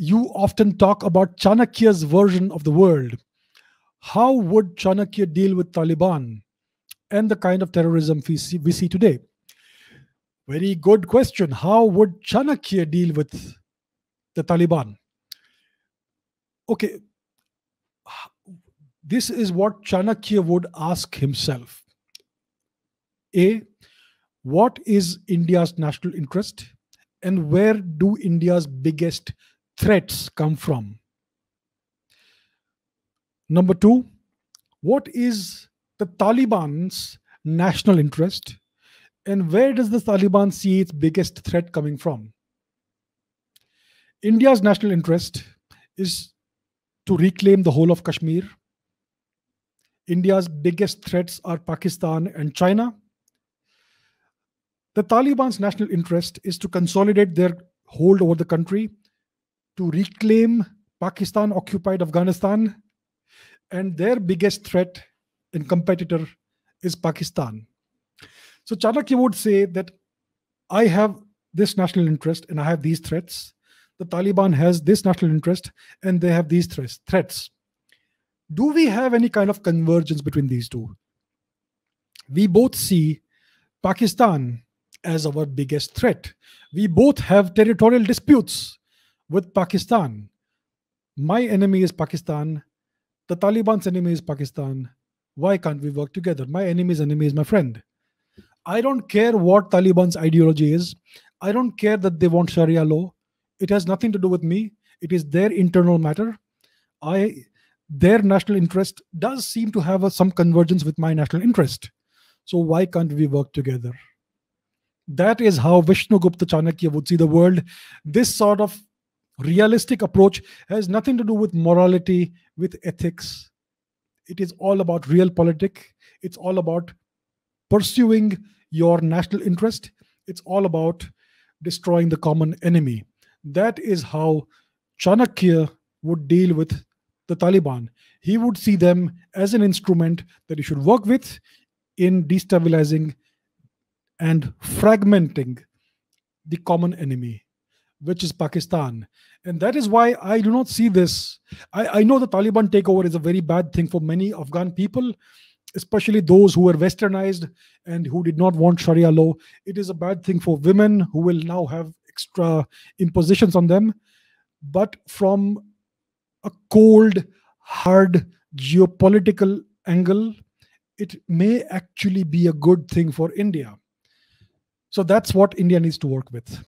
you often talk about Chanakya's version of the world. How would Chanakya deal with Taliban and the kind of terrorism we see, we see today? Very good question. How would Chanakya deal with the Taliban? Okay, this is what Chanakya would ask himself. A, what is India's national interest? And where do India's biggest threats come from? Number two, what is the Taliban's national interest? And where does the Taliban see its biggest threat coming from? India's national interest is to reclaim the whole of Kashmir. India's biggest threats are Pakistan and China. The Taliban's national interest is to consolidate their hold over the country, to reclaim Pakistan occupied Afghanistan, and their biggest threat and competitor is Pakistan. So Chanakya would say that I have this national interest and I have these threats. The Taliban has this national interest and they have these threats. Do we have any kind of convergence between these two? We both see Pakistan as our biggest threat. We both have territorial disputes with Pakistan. My enemy is Pakistan. The Taliban's enemy is Pakistan. Why can't we work together? My enemy's enemy is my friend. I don't care what Taliban's ideology is. I don't care that they want Sharia law. It has nothing to do with me. It is their internal matter. I their national interest does seem to have a, some convergence with my national interest. So why can't we work together? That is how Vishnugupta Chanakya would see the world. This sort of realistic approach has nothing to do with morality, with ethics. It is all about realpolitik. It's all about pursuing your national interest. It's all about destroying the common enemy. That is how Chanakya would deal with the Taliban. He would see them as an instrument that he should work with in destabilizing and fragmenting the common enemy, which is Pakistan. And that is why I do not see this. I, I know the Taliban takeover is a very bad thing for many Afghan people, especially those who were westernized and who did not want Sharia law. It is a bad thing for women who will now have extra impositions on them. But from a cold, hard geopolitical angle, it may actually be a good thing for India. So that's what India needs to work with.